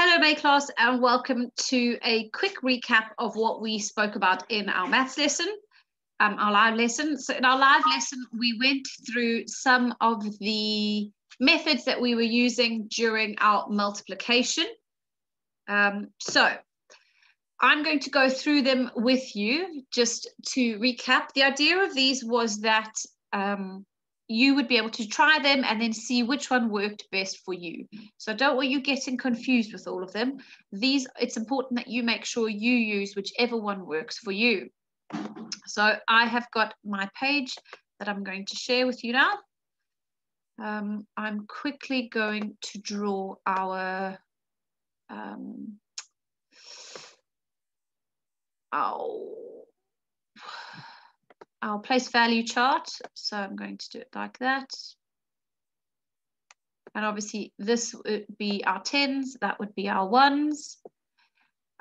Hello, Mae class, and welcome to a quick recap of what we spoke about in our maths lesson, um, our live lesson. So in our live lesson, we went through some of the methods that we were using during our multiplication. Um, so I'm going to go through them with you just to recap. The idea of these was that um, you would be able to try them and then see which one worked best for you. So don't want you getting confused with all of them. These, it's important that you make sure you use whichever one works for you. So I have got my page that I'm going to share with you now. Um, I'm quickly going to draw our um, our our place value chart. So I'm going to do it like that. And obviously this would be our tens, that would be our ones.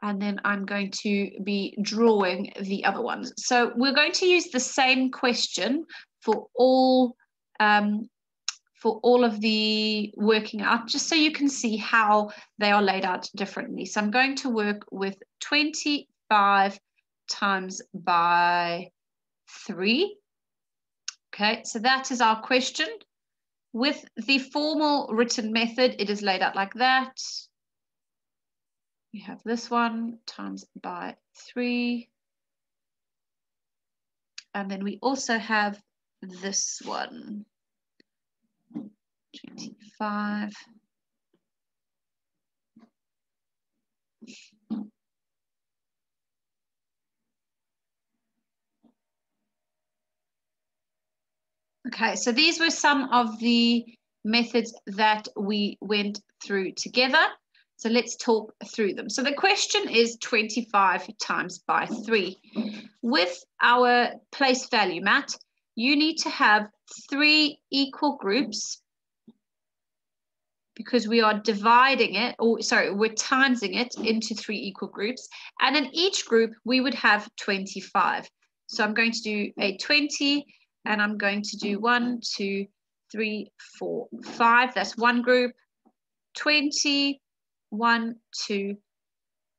And then I'm going to be drawing the other ones. So we're going to use the same question for all um, for all of the working out, just so you can see how they are laid out differently. So I'm going to work with 25 times by 3. Okay, so that is our question. With the formal written method, it is laid out like that. We have this one times by 3. And then we also have this one, 25. Okay, so these were some of the methods that we went through together. So let's talk through them. So the question is 25 times by 3. With our place value mat, you need to have three equal groups because we are dividing it, or sorry, we're timesing it into three equal groups. And in each group, we would have 25. So I'm going to do a 20 and I'm going to do one, two, three, four, five. That's one group. 20, one, two,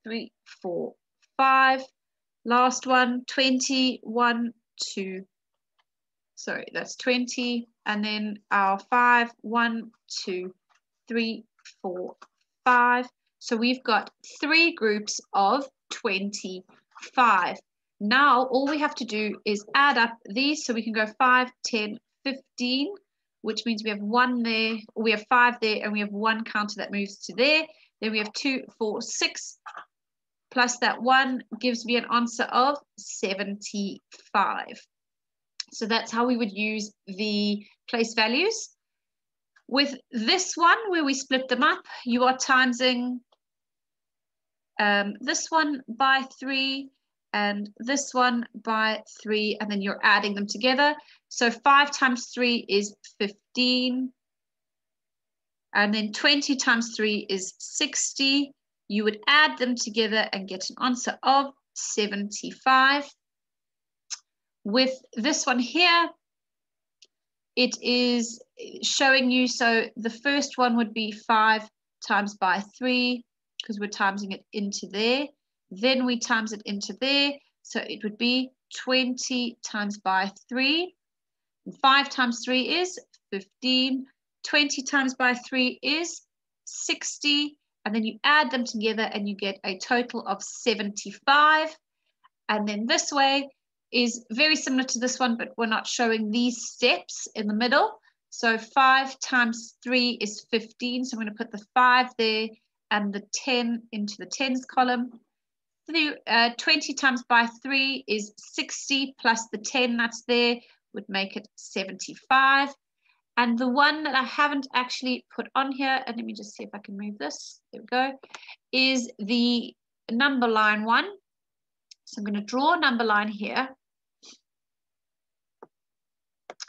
three, four, five. Last one, 20, one, two, sorry, that's 20. And then our five, one, two, three, four, five. So we've got three groups of 25. Now, all we have to do is add up these. So we can go 5, 10, 15, which means we have one there, we have five there, and we have one counter that moves to there. Then we have two, four, six, plus that one gives me an answer of 75. So that's how we would use the place values. With this one, where we split them up, you are timesing um, this one by three, and this one by three, and then you're adding them together. So five times three is 15. And then 20 times three is 60. You would add them together and get an answer of 75. With this one here, it is showing you, so the first one would be five times by three, because we're timesing it into there. Then we times it into there. So it would be 20 times by 3. 5 times 3 is 15. 20 times by 3 is 60. And then you add them together and you get a total of 75. And then this way is very similar to this one, but we're not showing these steps in the middle. So 5 times 3 is 15. So I'm going to put the 5 there and the 10 into the tens column uh, 20 times by 3 is 60 plus the 10 that's there would make it 75. And the one that I haven't actually put on here, and let me just see if I can move this, there we go, is the number line one. So I'm going to draw a number line here.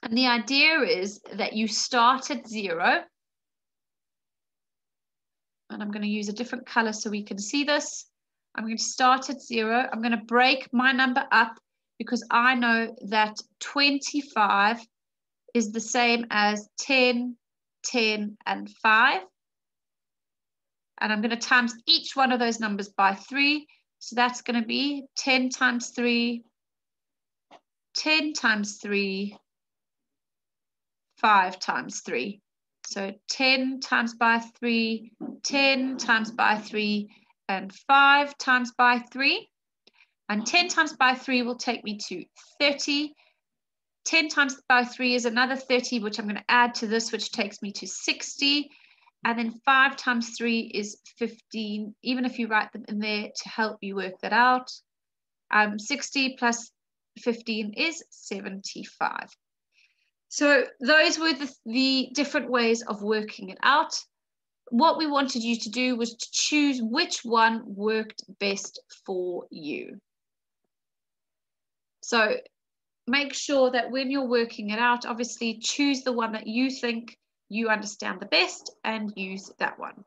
And the idea is that you start at zero. And I'm going to use a different color so we can see this. I'm going to start at zero. I'm going to break my number up because I know that 25 is the same as 10, 10, and 5. and I'm going to times each one of those numbers by 3. So that's going to be 10 times 3, 10 times 3, 5 times 3. So 10 times by 3, 10 times by 3, and 5 times by 3. And 10 times by 3 will take me to 30. 10 times by 3 is another 30, which I'm going to add to this, which takes me to 60. And then 5 times 3 is 15, even if you write them in there to help you work that out. Um, 60 plus 15 is 75. So those were the, the different ways of working it out. What we wanted you to do was to choose which one worked best for you. So make sure that when you're working it out, obviously choose the one that you think you understand the best and use that one.